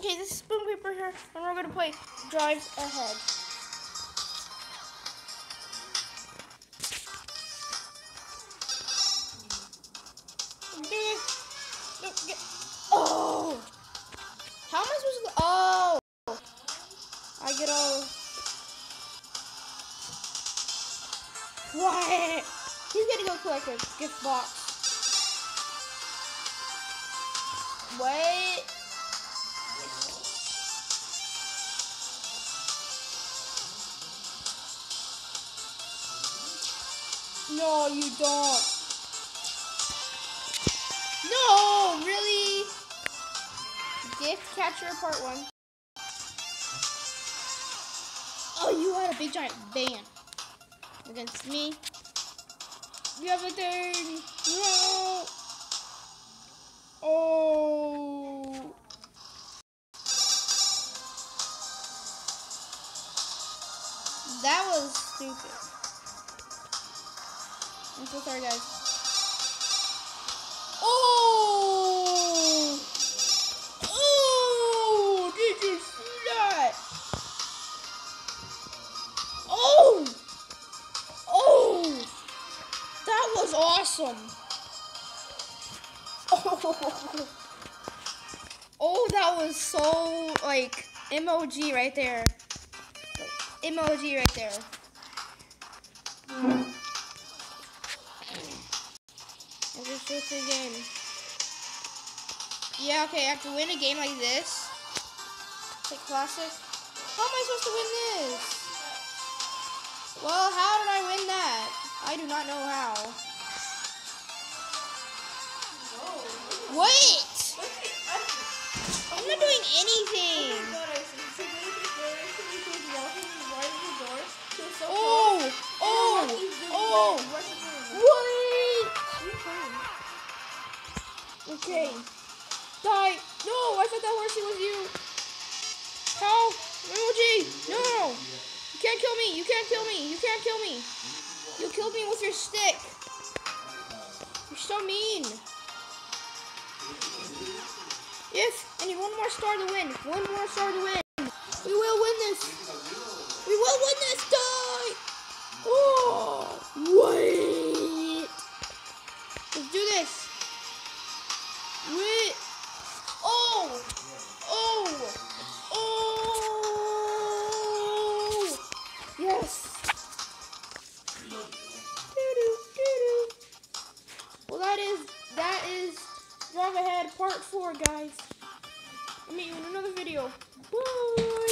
Okay, this is spoon paper here, and we're gonna play Drives Ahead. Oh! How am I supposed to? Oh! I get all. What? He's gonna go collect a gift box. Wait. No, you don't. No, really? Gift catcher part one. Oh, you had a big giant van against me. You have a thing. No. Oh. That was stupid. I'm so sorry, guys. Oh! Oh! Did you see that? Oh! Oh! That was awesome. Oh! Oh, that was so, like, emoji right there. Emoji right there. It's just, just game. Yeah, okay, I have to win a game like this. Like classic. How am I supposed to win this? Well, how did I win that? I do not know how. Wait! I'm not doing anything. Okay. Die! No! I thought that horsey was you! Help! Emoji! No! You can't kill me! You can't kill me! You can't kill me! You killed me with your stick! You're so mean! Yes, I need one more star to win. One more star to win. We will win this. We will win more, guys. I'll meet you in another video. Bye.